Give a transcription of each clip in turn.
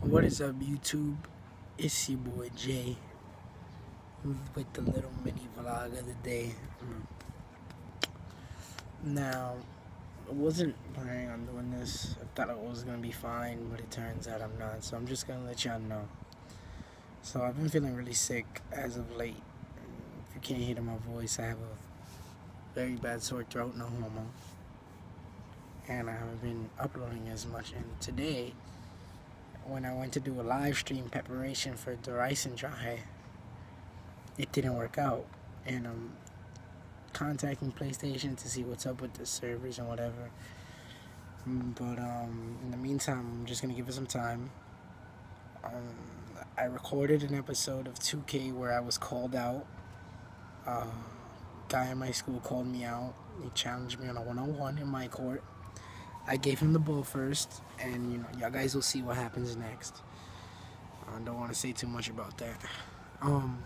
What is up, YouTube? It's your boy Jay with the little mini vlog of the day. Now, I wasn't planning on doing this. I thought it was gonna be fine, but it turns out I'm not. So I'm just gonna let y'all know. So I've been feeling really sick as of late. If you can't hear my voice, I have a very bad sore throat, no homo. And I haven't been uploading as much. And today, when I went to do a live stream preparation for Der Eisendrache, it didn't work out. And I'm contacting PlayStation to see what's up with the servers and whatever. Mm, But um, in the meantime, I'm just gonna give it some time. Um, I recorded an episode of 2K where I was called out. Uh, guy in my school called me out. He challenged me on a one-on-one in my court. I gave him the ball first, and you know, y'all guys will see what happens next. I don't want to say too much about that. Um,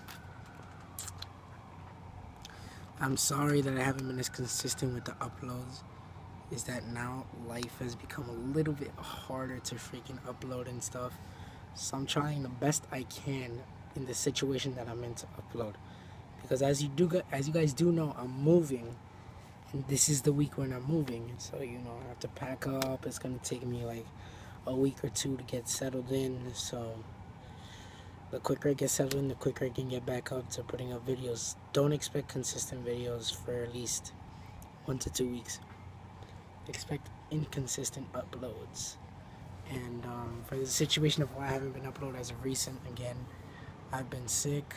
I'm sorry that I haven't been as consistent with the uploads. Is that now life has become a little bit harder to freaking upload and stuff. So I'm trying the best I can in the situation that I'm in to upload. Because as you do, as you guys do know, I'm moving this is the week when I'm moving. So you know, I have to pack up. It's gonna take me like a week or two to get settled in. So the quicker I get settled in, the quicker I can get back up to putting up videos. Don't expect consistent videos for at least one to two weeks. Expect inconsistent uploads. And um, for the situation of why I haven't been uploaded as of recent, again, I've been sick,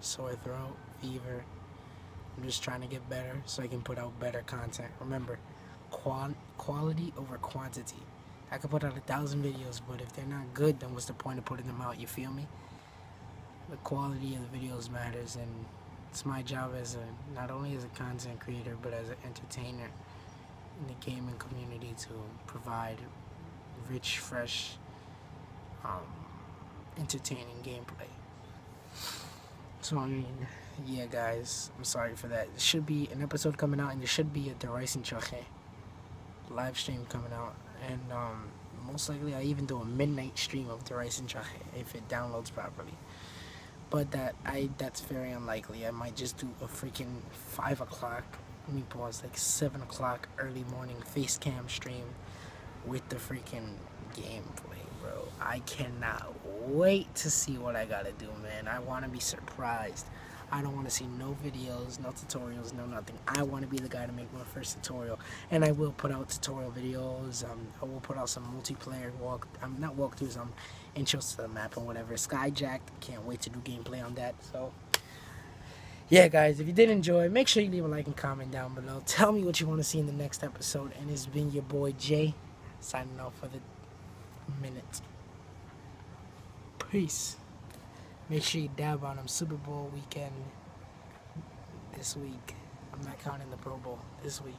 sore throat, fever. I'm just trying to get better so I can put out better content. Remember, qual- quality over quantity. I could put out a thousand videos, but if they're not good, then what's the point of putting them out? You feel me? The quality of the videos matters, and it's my job as a not only as a content creator but as an entertainer in the gaming community to provide rich, fresh, um, entertaining gameplay. So I mean, yeah, guys, I'm sorry for that. There should be an episode coming out, and there should be a Der Eisendrache live stream coming out, and um, most likely I even do a midnight stream of Der Eisendrache if it downloads properly. But that I that's very unlikely. I might just do a freaking five o'clock. Let me pause, like seven o'clock early morning face cam stream with the freaking gameplay, bro. I cannot wait to see what I gotta do, man. I wanna be surprised. I don't want to see no videos, no tutorials, no nothing. I want to be the guy to make my first tutorial, and I will put out tutorial videos. Um, I will put out some multiplayer walk, I'm um, not walkthroughs, um, intros to the map and whatever. Skyjack, can't wait to do gameplay on that. So, yeah, guys, if you did enjoy, make sure you leave a like and comment down below. Tell me what you want to see in the next episode, and it's been your boy Jay, signing off for the minute. Peace. Make sure you dab on them Super Bowl weekend this week. I'm not counting the Pro Bowl this week.